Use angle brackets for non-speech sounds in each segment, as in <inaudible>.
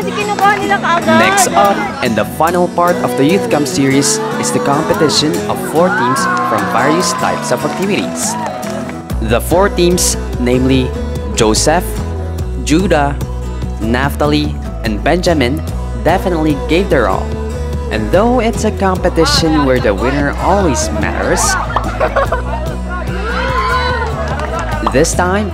kasi kinukuha nila kaagad. Next up, and the final part of the Youth Camp series is the competition of four teams from various types of activities. The four teams, namely Joseph, Judah, Naphtali, and Benjamin, definitely gave their all. And though it's a competition ah, where the winner always matters, <laughs> this time,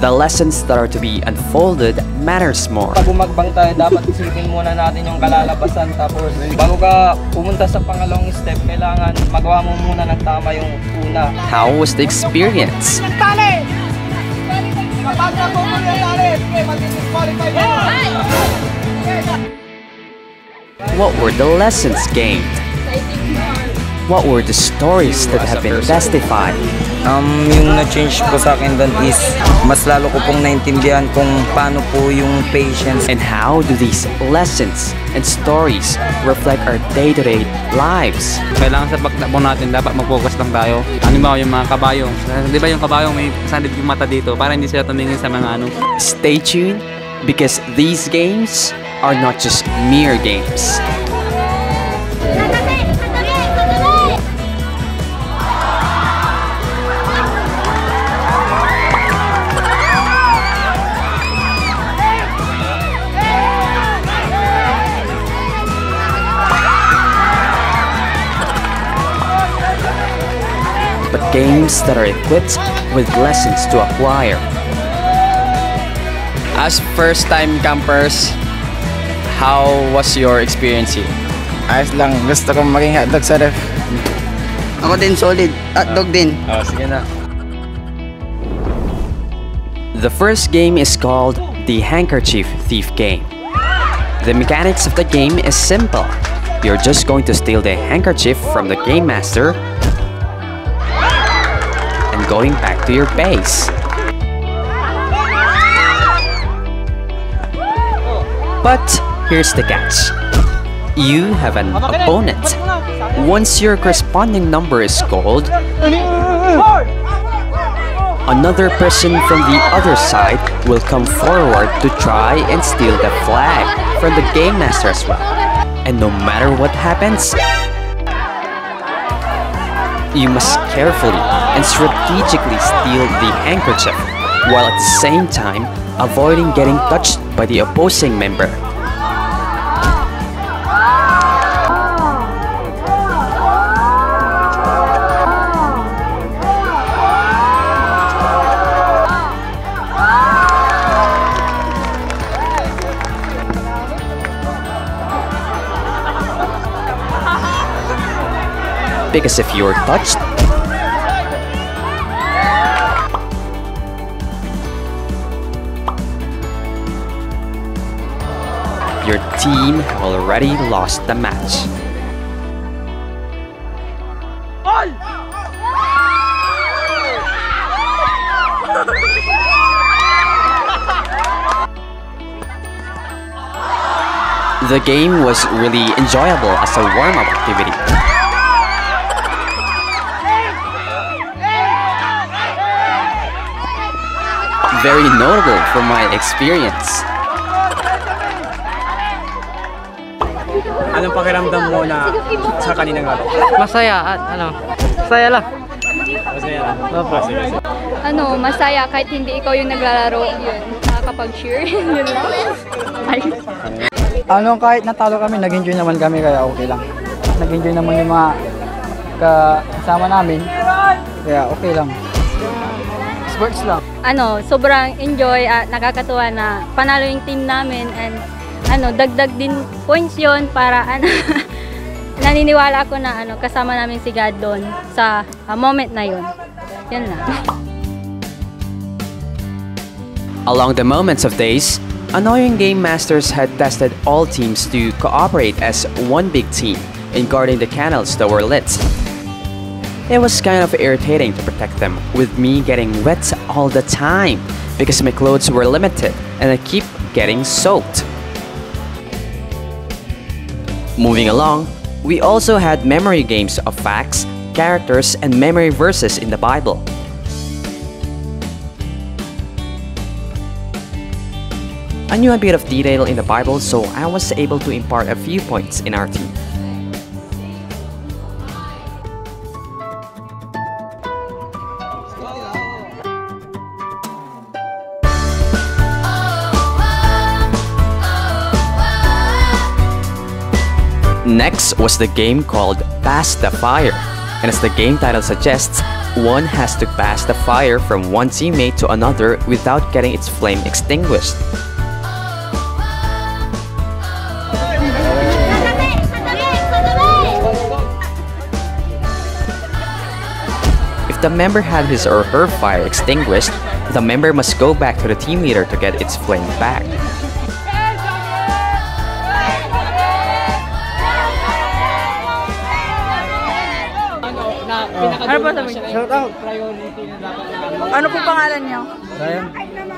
the lessons that are to be unfolded matters more. Pag umagbang tayo, dapat isipin muna natin yung kalalabasan. Tapos, bago ka pumunta sa pangalawang step, kailangan magawa mo muna ng tama yung una. How was the experience? Tali! Kapag napupulo yung tali, mag-disqualify What were the lessons gained? What were the stories that have been testified? Um, yung na-change po sa akin doon is mas lalo ko pong naintindihan kung paano po yung patience. And how do these lessons and stories reflect our day-to-day lives? Kailangan sa pagtakbo natin, dapat mag-focus lang tayo. Ano ba yung mga kabayo? Di ba yung kabayo may sandid yung mata dito para hindi sila tumingin sa mga ano. Stay tuned because these games are not just mere games. Games that are equipped with lessons to acquire. As first-time campers, how was your experience here? Ayos lang, gusto kong maging hotdog sa ref. Ako din solid. Hotdog din. Ah, oh, sige na. The first game is called the Handkerchief Thief Game. The mechanics of the game is simple. You're just going to steal the handkerchief from the game master and going back to your base. But here's the catch. You have an opponent. Once your corresponding number is called, another person from the other side will come forward to try and steal the flag from the game master as well. And no matter what happens, you must carefully and strategically steal the handkerchief while at the same time avoiding getting touched by the opposing member. Because if you're touched, your team have already lost the match. The game was really enjoyable as a warm-up activity. Very notable from my experience. Anong pakiramdam mo na sa kaninang laro? Masaya at ano, masaya lang. Masaya lang. Opo. Ano, masaya kahit hindi ikaw yung naglalaro. Yun, nakakapag-cheer. <laughs> Yun lang. Ay. Ano, kahit natalo kami, nag-enjoy naman kami kaya okay lang. Nag-enjoy naman yung mga kasama namin. Kaya okay lang. Sports lang. ano, sobrang enjoy at nakakatuwa na panalo yung team namin and ano, dagdag din points yon para ano, <laughs> naniniwala ako na ano, kasama namin si God doon sa ah, moment na yon. Yan lang. Along the moments of days, annoying game masters had tested all teams to cooperate as one big team in guarding the candles that were lit. It was kind of irritating to protect them, with me getting wet all the time because my clothes were limited and I keep getting soaked. Moving along, we also had memory games of facts, characters, and memory verses in the Bible. I knew a bit of detail in the Bible, so I was able to impart a few points in our team. Next was the game called Pass the Fire. And as the game title suggests, one has to pass the fire from one teammate to another without getting its flame extinguished. If the member had his or her fire extinguished, the member must go back to the team leader to get its flame back. Oh. Ano po sabi Shout out. Ano po pangalan niyo? Ryan,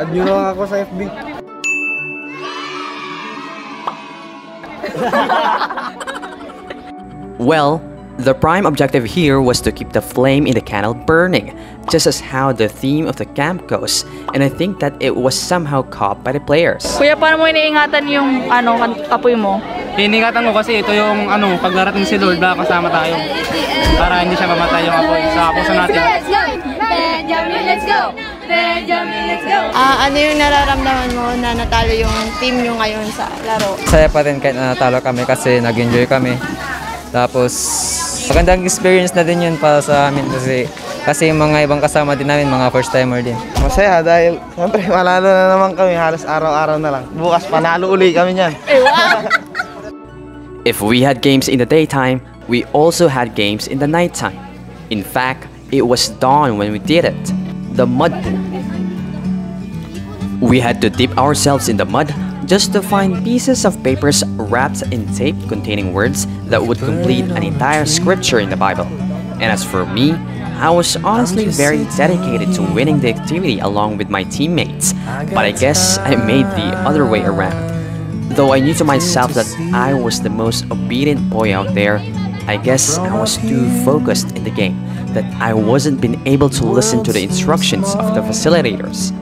add nyo lang ako sa FB. <laughs> Well, the prime objective here was to keep the flame in the candle burning, just as how the theme of the camp goes, and I think that it was somehow caught by the players. Kuya, paano mo iniingatan yung ano, kan- kapoy mo? Iningatan ko kasi ito yung ano, pag darating si Lord, baka kasama tayo. Para hindi siya mamatay yung apoy sa puso natin. Benjamin, let's go! Benjamin, let's go! Ah, ano yung nararamdaman mo na natalo yung team nyo ngayon sa laro? Saya pa rin kahit na natalo kami kasi nag-enjoy kami. Tapos, magandang experience na din yun para sa amin kasi kasi yung mga ibang kasama din namin, mga first timer din. Masaya dahil siyempre manalo na naman kami halos araw-araw na lang. Bukas panalo uli kami niyan. If we had games in the daytime, we also had games in the nighttime. In fact, it was dawn when we did it. The mud pool. We had to dip ourselves in the mud just to find pieces of papers wrapped in tape containing words that would complete an entire scripture in the Bible. And as for me, I was honestly very dedicated to winning the activity along with my teammates, but I guess I made the other way around. Though I knew to myself that I was the most obedient boy out there, I guess I was too focused in the game that I wasn't been able to listen to the instructions of the facilitators.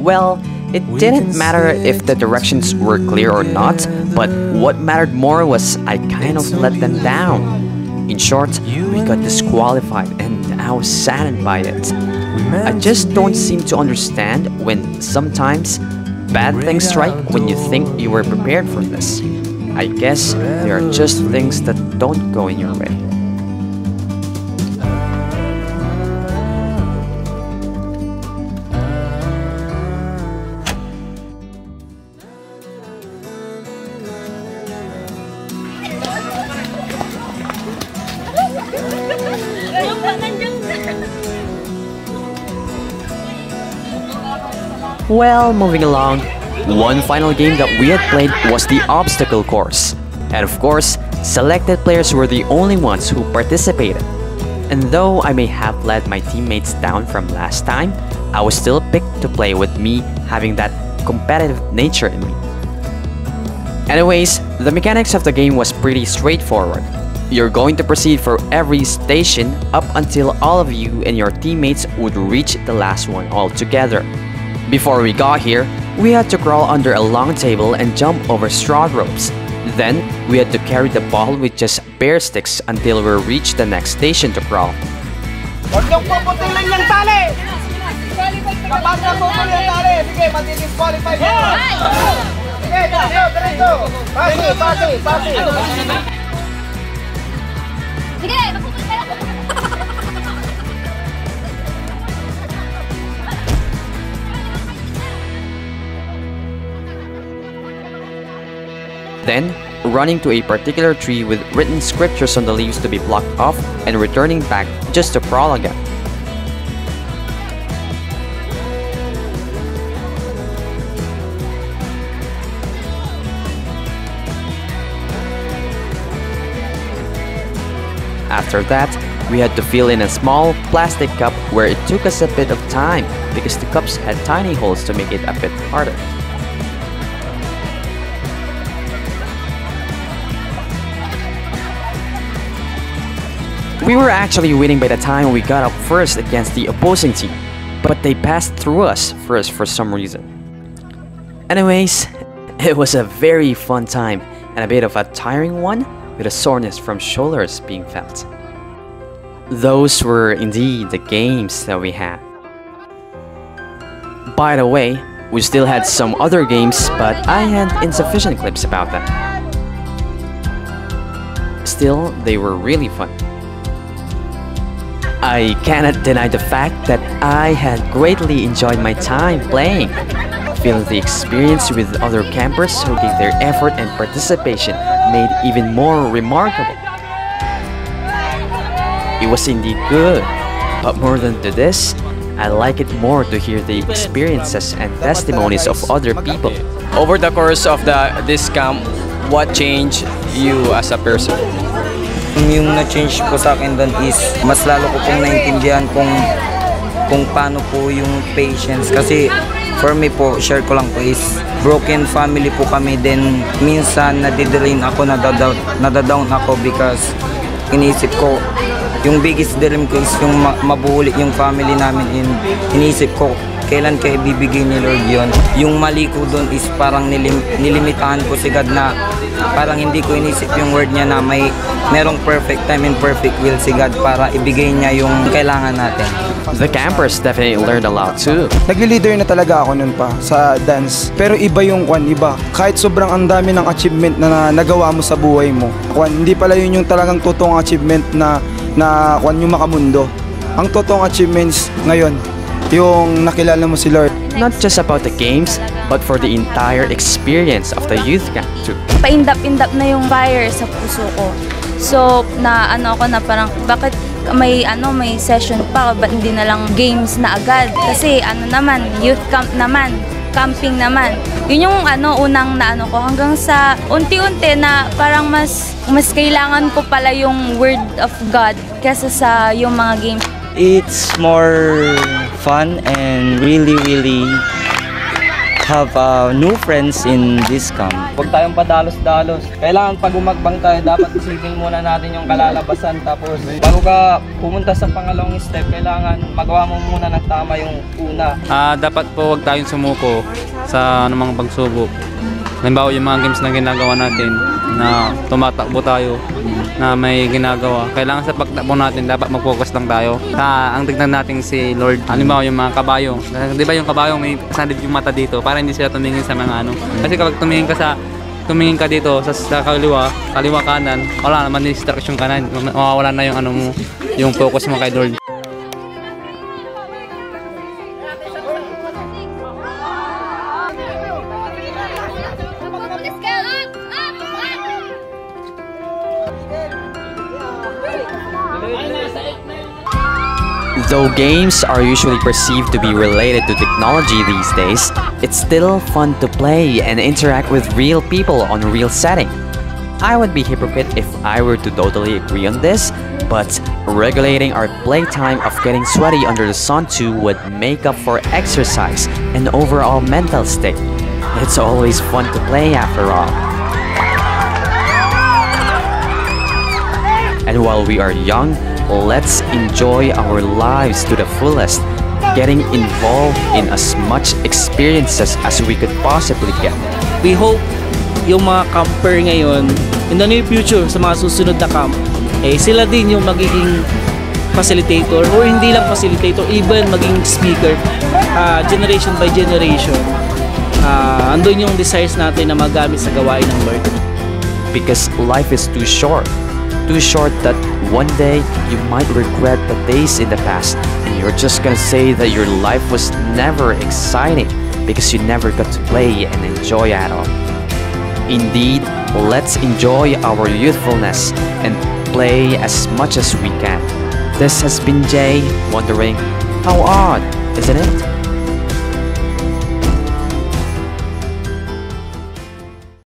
Well, it didn't matter if the directions were clear or not, but what mattered more was I kind of let them down. In short, we got disqualified and I was saddened by it. I just don't seem to understand when sometimes bad things strike when you think you were prepared for this. I guess there are just things that don't go in your way. Well, moving along, one final game that we had played was the obstacle course. And of course, selected players were the only ones who participated. And though I may have let my teammates down from last time, I was still picked to play with me having that competitive nature in me. Anyways, the mechanics of the game was pretty straightforward. You're going to proceed for every station up until all of you and your teammates would reach the last one all together. Before we got here, we had to crawl under a long table and jump over straw ropes. Then, we had to carry the ball with just bare sticks until we reached the next station to crawl. Huwag niyong puputulin yung tali! Kapag na puputulin yung tali, sige, matidisqualify mo. Sige, diretso, diretso. Pasi, pasi, pasi. Sige, mapupunta ako. Then, running to a particular tree with written scriptures on the leaves to be blocked off and returning back just to crawl again. After that, we had to fill in a small plastic cup where it took us a bit of time because the cups had tiny holes to make it a bit harder. We were actually winning by the time we got up first against the opposing team, but they passed through us first for some reason. Anyways, <laughs> It was a very fun time and a bit of a tiring one with a soreness from shoulders being felt. Those were indeed the games that we had. By the way, we still had some other games, but I had insufficient clips about them. Still, they were really fun. I cannot deny the fact that I had greatly enjoyed my time playing. Feeling the experience with other campers who gave their effort and participation made even more remarkable. It was indeed good, but more than to this, I like it more to hear the experiences and testimonies of other people. Over the course of the this camp, what changed you as a person? Yung na-change po sa akin doon is mas lalo ko pong naintindihan kung kung paano po yung patience. Kasi for me po, share ko lang po is broken family po kami. Then minsan nadidrain ako, nadadown, nadadown ako because iniisip ko yung biggest dream ko is yung ma- mabuhuli yung family namin. In iniisip ko kailan kaya ibibigay ni Lord yon yung mali ko doon is parang nilim, nilimitahan ko si God na parang hindi ko inisip yung word niya na may merong perfect time and perfect will si God para ibigay niya yung kailangan natin. The campers definitely learned a lot too. Nagli-leader na talaga ako nun pa sa dance. Pero iba yung kwan, iba. Kahit sobrang ang dami ng achievement na, na nagawa mo sa buhay mo. Kwan, hindi pala yun yung talagang totoong achievement na na kwan yung makamundo. Ang totoong achievements ngayon, yung nakilala mo si Lord. Not just about the games, but for the entire experience of the youth camp too. Paindap-indap na yung fire sa puso ko. So, na ano ako na parang, bakit may ano may session pa ba't hindi na lang games na agad kasi ano naman youth camp naman camping naman yun yung ano unang na ano ko hanggang sa unti-unti na parang mas mas kailangan ko pala yung word of God kesa sa yung mga games it's more fun and really really have uh, new friends in this camp. Huwag tayong padalos-dalos. Kailangan pag umagbang tayo, dapat isipin muna natin yung kalalabasan. Tapos bago ka pumunta sa pangalawang step, kailangan magawa mo muna ng tama yung una. Ah, dapat po wag tayong sumuko sa anumang pagsubok. Halimbawa yung mga games na ginagawa natin na tumatakbo tayo na may ginagawa. Kailangan sa pagtakbo natin dapat mag-focus lang tayo. Sa ang tignan natin si Lord. Halimbawa yung mga kabayo. Di ba yung kabayo may sandid yung mata dito para hindi sila tumingin sa mga ano. Kasi kapag tumingin ka sa tumingin ka dito sa, sa kaliwa, kaliwa kanan, wala naman distraction ka na, mawawala na yung ano mo, yung focus mo kay Lord. Though games are usually perceived to be related to technology these days, it's still fun to play and interact with real people on real setting. I would be hypocrite if I were to totally agree on this, but regulating our playtime of getting sweaty under the sun too would make up for exercise and overall mental state. It's always fun to play after all. And while we are young, let's enjoy our lives to the fullest, getting involved in as much experiences as we could possibly get. We hope yung mga camper ngayon, in the near future, sa mga susunod na camp, eh sila din yung magiging facilitator or hindi lang facilitator, even maging speaker, uh, generation by generation. Uh, andun yung desires natin na magamit sa gawain ng Lord. Because life is too short. Too short that one day you might regret the days in the past and you're just gonna say that your life was never exciting because you never got to play and enjoy at all. Indeed, let's enjoy our youthfulness and play as much as we can. This has been Jay wondering, how odd, isn't it?